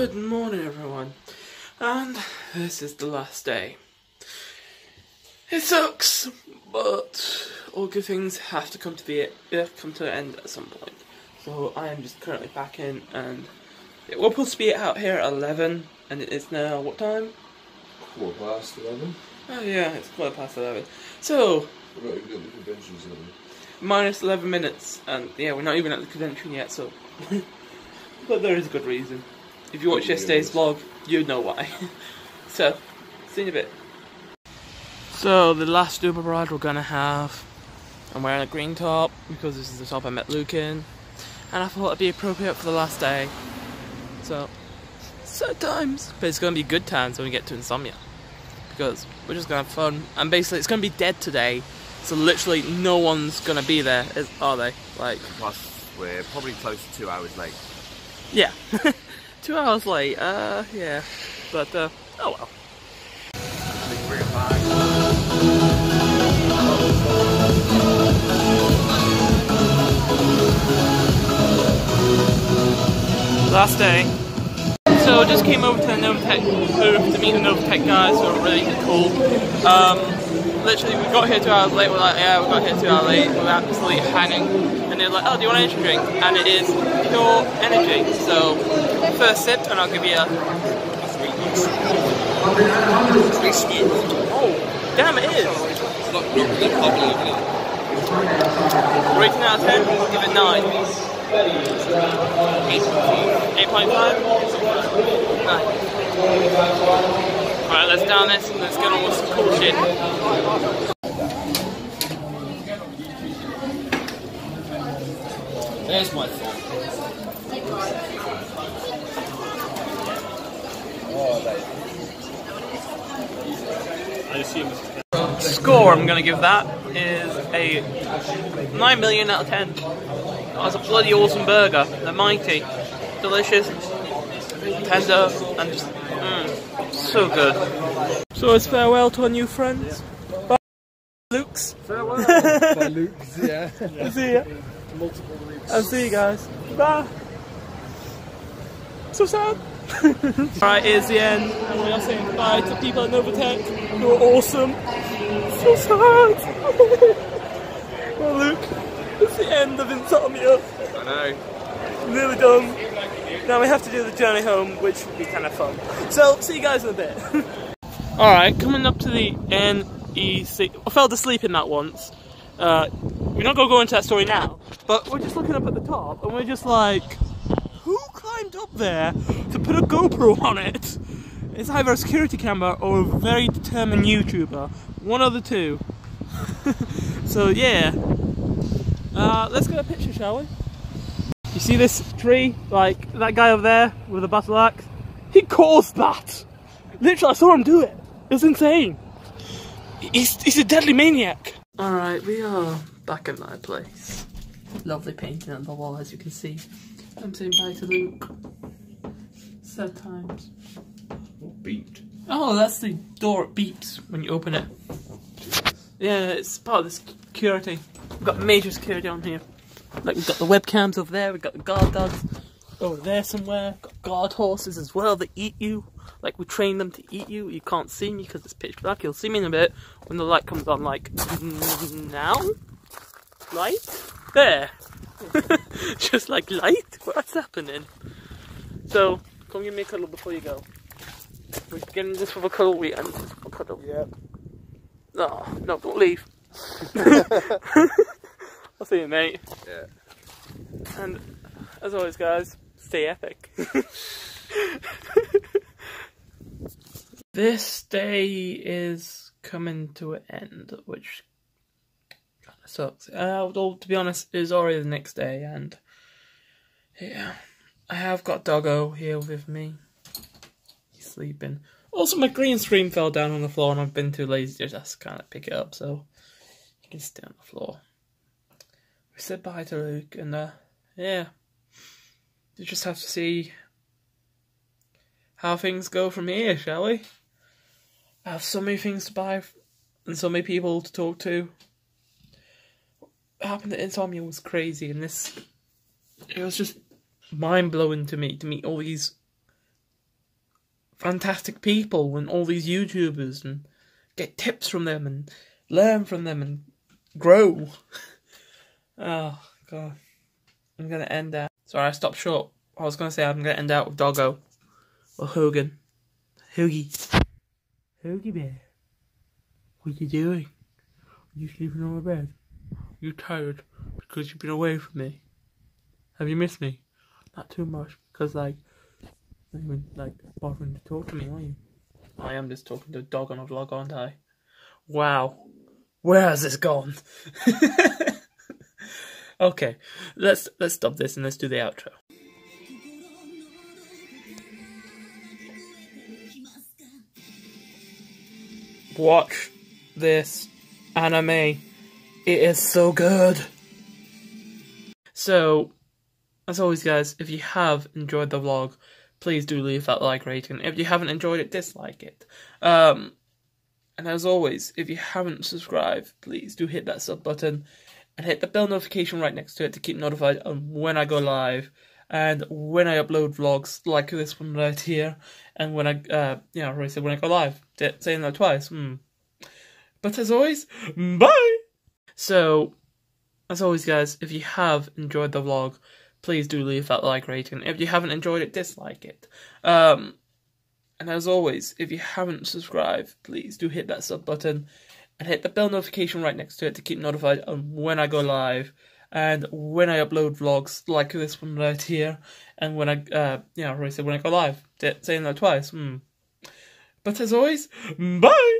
Good morning, everyone. And this is the last day. It sucks, but all good things have to come to the uh, come to an end at some point. So I am just currently back in, and we're supposed to be out here at eleven, and it is now what time? Quarter past eleven. Oh yeah, it's quarter past eleven. So We're not even at the convention centre. minus eleven minutes, and yeah, we're not even at the convention yet. So, but there is a good reason. If you watch yesterday's vlog, you'd know why. so, see you in a bit. So the last Uber ride we're gonna have, I'm wearing a green top because this is the top I met Luke in, and I thought it'd be appropriate for the last day. So, sad times, but it's gonna be good times when we get to Insomnia because we're just gonna have fun. And basically, it's gonna be dead today, so literally no one's gonna be there, is, are they? Like, Plus, we're probably close to two hours late. yeah, two hours late. Uh, yeah, but uh, oh well. Last day. So just came over to the Novatech booth to meet the Novatech guys who are really cool. Um, literally we got here two hours late, we're like, yeah, we got here two hours late, we're absolutely hanging. And they're like, oh, do you want an energy drink? And it is pure energy. So, first sip, and I'll give you a... Pretty smooth. Oh, damn, it is. It's not good, it's not Rating out of 10, give it 9. 8.5. 8.5? 9. Alright, let's down this and let's get on with some cool shit. There's my thought. Score I'm gonna give that is a 9 million out of 10. That was a bloody awesome burger. They're mighty, delicious, tender, and just mm, so good. So it's farewell to our new friends. Bye, Luke's. By Luke's, yeah. I'll see ya. Multiple Luke's. I'll see you guys. Bye. So sad. Alright, here's the end. And we are saying goodbye to people at Novatech who are awesome. So sad. well, Luke, it's the end of Insomnia. I know. Nearly done. Now we have to do the journey home, which would be kind of fun. So, see you guys in a bit. Alright, coming up to the NEC. I fell asleep in that once. Uh, we're not going to go into that story now, but we're just looking up at the top and we're just like, who climbed up there to put a GoPro on it? It's either a security camera or a very determined YouTuber. One of the two. so, yeah. Uh, let's get a picture, shall we? You see this tree? Like, that guy over there with the battle axe? He caused that! Literally, I saw him do it. It was insane. He's, he's a deadly maniac. Alright, we are back at my place. Lovely painting on the wall, as you can see. I'm saying bye to Luke. Sad times. Beat. Oh, that's the door. It beeps when you open it. Yeah, it's part of the security. We've got major security on here. Like, we've got the webcams over there, we've got the guard dogs over there somewhere, got guard horses as well that eat you. Like, we train them to eat you. You can't see me because it's pitch black. You'll see me in a bit when the light comes on, like, now? Light? There. Just like light? What's happening? So, come give me a cuddle before you go. We're getting this for a cuddle, we end this for a cuddle. Yeah. No, no, don't leave. I'll see you, mate. Yeah. And as always, guys, stay epic. this day is coming to an end, which kind of sucks. Uh, although, to be honest, it is already the next day, and yeah, I have got Doggo here with me. He's sleeping. Also, my green screen fell down on the floor, and I've been too lazy to just kind of pick it up, so you can stay on the floor. Said bye to Luke, and uh, yeah, you just have to see how things go from here, shall we? I have so many things to buy and so many people to talk to. What happened at Insomnia was crazy, and this it was just mind blowing to me to meet all these fantastic people and all these YouTubers and get tips from them and learn from them and grow. oh god. I'm gonna end that. Sorry, I stopped short. I was gonna say I'm gonna end out with Doggo. Or Hogan. Hoogie. Hoogie Bear. What you doing? Are you sleeping on my bed? You tired because you've been away from me? Have you missed me? Not too much, because like, not even like bothering to talk to me, are you? I am just talking to a dog on a vlog, aren't I? Wow, where has this gone? okay, let's let's stop this and let's do the outro. Watch this anime. It is so good. So, as always, guys, if you have enjoyed the vlog, please do leave that like rating. If you haven't enjoyed it, dislike it. Um, and as always, if you haven't subscribed, please do hit that sub button and hit the bell notification right next to it to keep notified on when I go live and when I upload vlogs like this one right here, and when I, uh, you know, said when I go live. Saying that twice. Hmm. But as always, bye! So, as always, guys, if you have enjoyed the vlog, please do leave that like rating. If you haven't enjoyed it, dislike it. Um, and as always, if you haven't subscribed, please do hit that sub button and hit the bell notification right next to it to keep notified on when I go live and when I upload vlogs like this one right here, and when I, uh, you know, when I go live. Saying that twice. Hmm. But as always, bye!